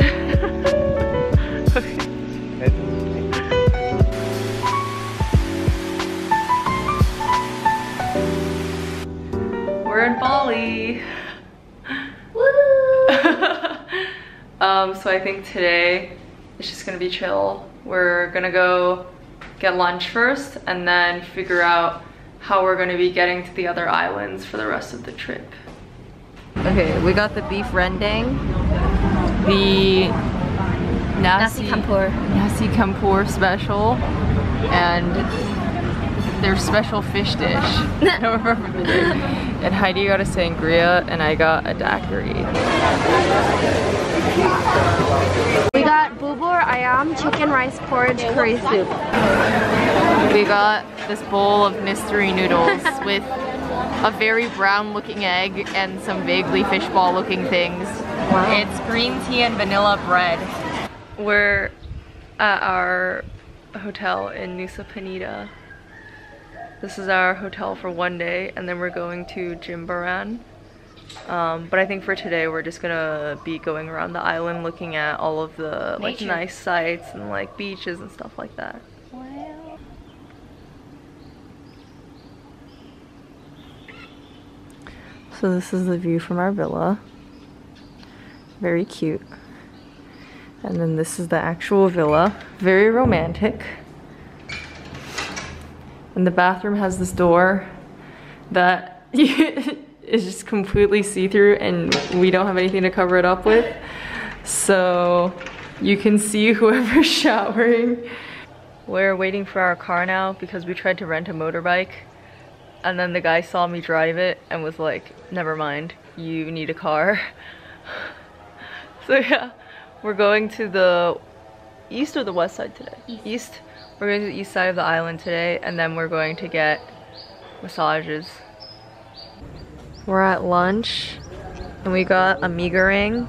We're in Bali. um, so I think today it's just gonna be chill. We're gonna go get lunch first and then figure out how we're gonna be getting to the other islands for the rest of the trip. Okay, we got the beef rendang the nasi, Nasi campur. nasi campur special, and their special fish dish. I don't remember the name. And Heidi got a sangria and I got a daiquiri. We got bubur ayam, chicken rice porridge, curry soup. We got this bowl of mystery noodles with a very brown looking egg and some vaguely fishball looking things. It's green tea and vanilla bread. We're at our hotel in Nusa Penida. This is our hotel for one day and then we're going to Jimbaran. Um, but I think for today we're just gonna be going around the island looking at all of the like nice sights and like beaches and stuff like that. Wow. So this is the view from our villa. Very cute. And then this is the actual villa. Very romantic. And the bathroom has this door that is just completely see-through and we don't have anything to cover it up with. So you can see whoever's showering. We're waiting for our car now because we tried to rent a motorbike and then the guy saw me drive it and was like, never mind, you need a car. so yeah, we're going to the east or the west side today? East. We're going to the east side of the island today and then we're going to get massages. We're at lunch and we got a mee goreng.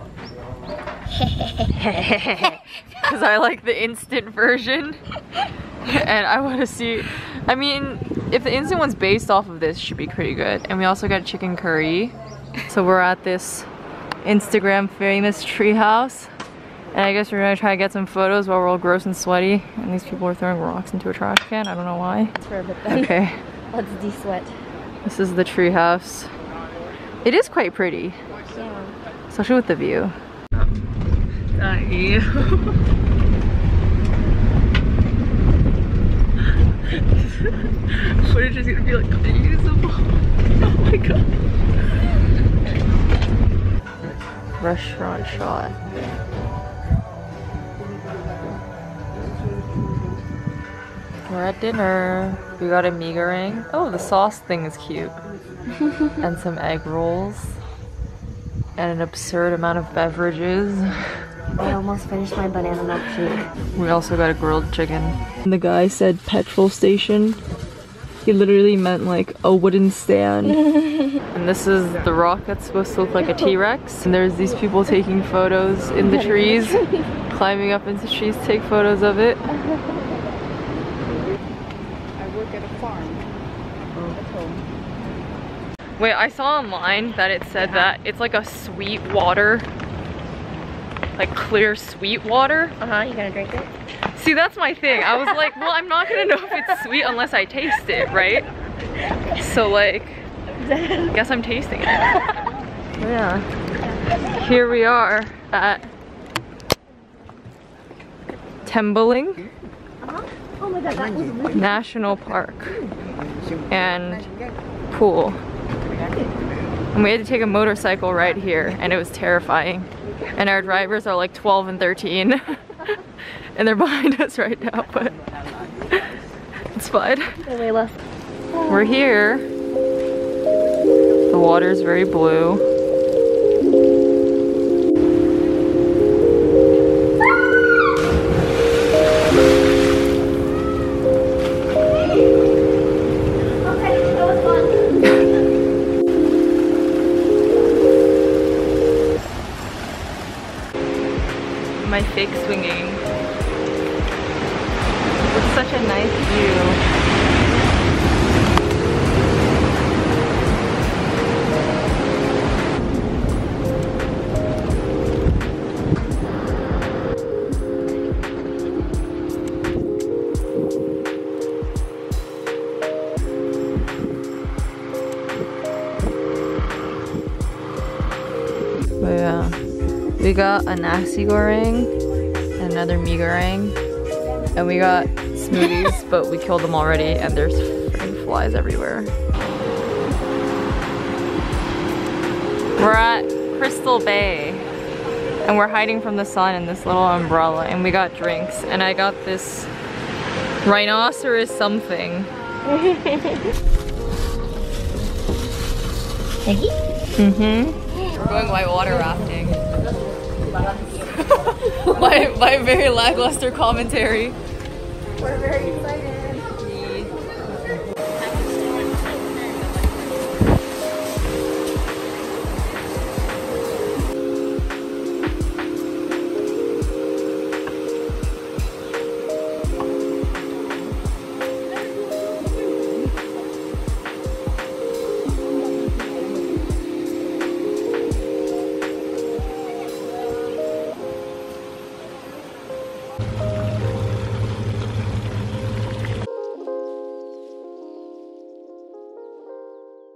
Because I like the instant version. and I want to see, I mean, if the instant one's based off of this, it should be pretty good. And we also got chicken curry. So we're at this Instagram famous treehouse. And I guess we're gonna try to get some photos while we're all gross and sweaty. And these people are throwing rocks into a trash can. I don't know why. For a bit then. Okay. Let's de-sweat. This is the treehouse. It is quite pretty, Yeah. especially with the view. Not you. Footage is gonna be like unusable. Oh my god. Restaurant shot. We're at dinner. We got a mee goreng. Oh, the sauce thing is cute. and some egg rolls. And an absurd amount of beverages. I almost finished my banana milkshake. We also got a grilled chicken. The guy said petrol station. He literally meant like a wooden stand. and this is the rock that's supposed to look like a T-Rex. And there's these people taking photos in the trees, climbing up into trees to take photos of it. I work at a farm. At home. Wait, I saw online that it said that it's like a sweet water, like clear sweet water. Uh-huh, you gonna drink it? See, that's my thing. I was like, well, I'm not gonna know if it's sweet unless I taste it, right? So like, I guess I'm tasting it. Yeah. Here we are at Tembeling Oh my god, that was really National Park and pool. And we had to take a motorcycle right here and it was terrifying. And our drivers are like 12 and 13. and they're behind us right now, but it's fine. We're here. The water is very blue. swinging. It's such a nice view. Oh, we got a nasi goreng and another mee goreng. And we got smoothies, but we killed them already and there's flies everywhere. We're at Crystal Bay and we're hiding from the sun in this little umbrella and we got drinks and I got this rhinoceros something. mm-hmm. We're going whitewater rafting. my, my very lackluster commentary. We're very excited.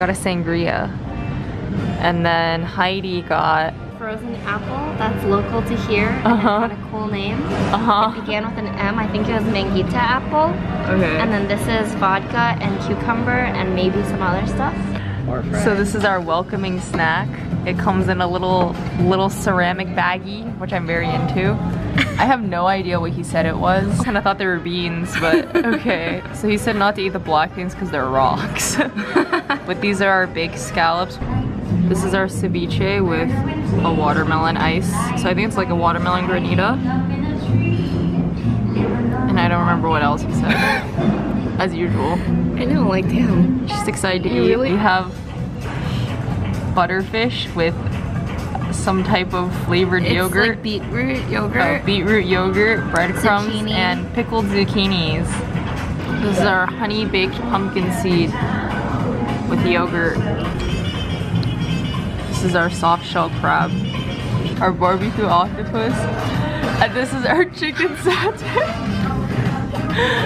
Got a sangria. And then Heidi got Frozen apple, that's local to here. And Uh-huh. it had a cool name. uh-huh. It began with an M. I think it was Mangita apple. Okay. And then this is vodka and cucumber and maybe some other stuff. So this is our welcoming snack. It comes in a little little ceramic baggie, which I'm very into. I have no idea what he said it was. Kind of thought they were beans, but okay. So he said not to eat the black things because they're rocks. but these are our baked scallops. This is our ceviche with a watermelon ice. So I think it's like a watermelon granita. And I don't remember what else he said. As usual. I know, like damn. Just excited to You eat. really- We have butterfish with some type of flavored It's yogurt. like beetroot uh, yogurt. beetroot yogurt, breadcrumbs, Zucchini. and pickled zucchinis. This is our honey baked pumpkin seed with yogurt. This is our soft shell crab. Our barbecue octopus. And this is our chicken satay.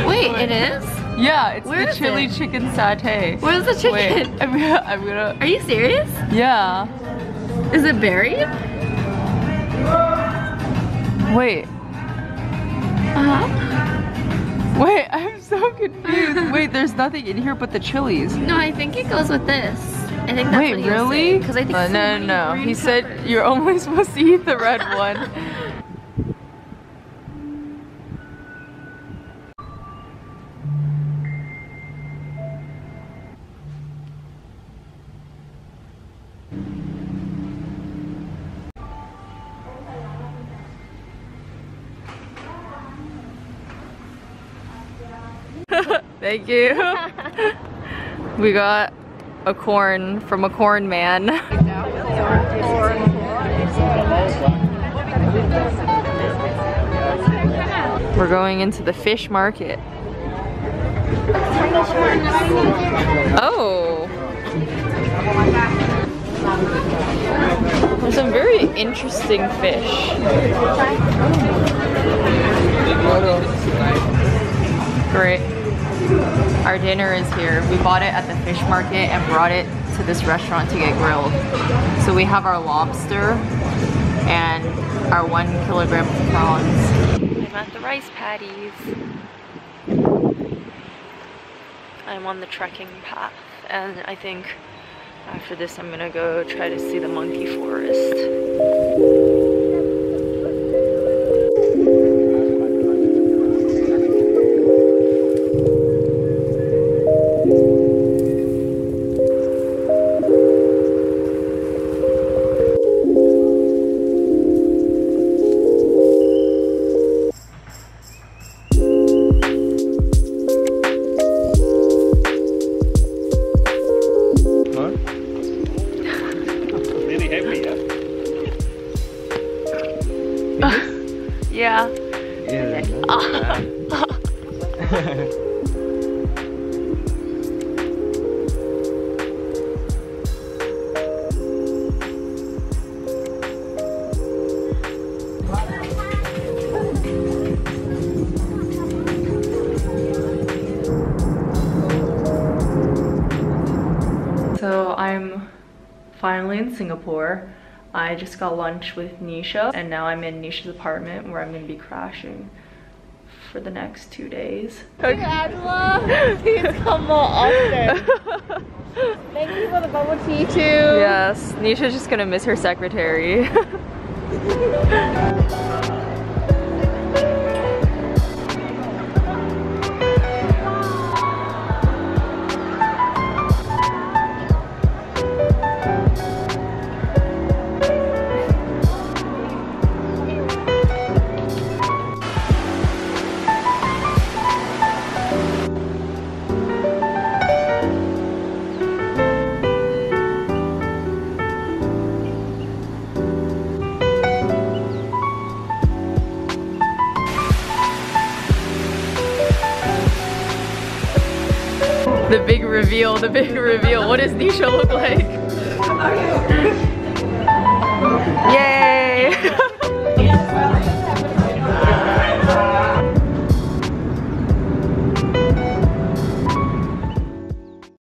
Wait, it is? Yeah, it's Where the chili it? chicken satay. Where's the chicken? Wait, I'm gonna, I'm gonna, Are you serious? yeah. Is it buried? Wait, Uh-huh. wait, I'm so confused. Wait, there's nothing in here but the chilies. No, I think it goes with this. I think that's Wait, really? Because I think Uh, so no, no, no. He said you're only supposed to eat the red one. Thank you. we got a corn from a corn man. We're going into the fish market. Oh. There's some very interesting fish. Great. Our dinner is here. We bought it at the fish market and brought it to this restaurant to get grilled. So we have our lobster and our one kilogram of prawns. I'm at the rice paddies. I'm on the trekking path and I think after this I'm gonna go try to see the monkey forest. So in Singapore. I just got lunch with Nisha and now I'm in Nisha's apartment where I'm gonna be crashing for the next two days. Angela, please come more often. Thank you for the bubble tea too. Yes, Nisha's just gonna miss her secretary. The big reveal, the big reveal. What does Nisha look like? Yay!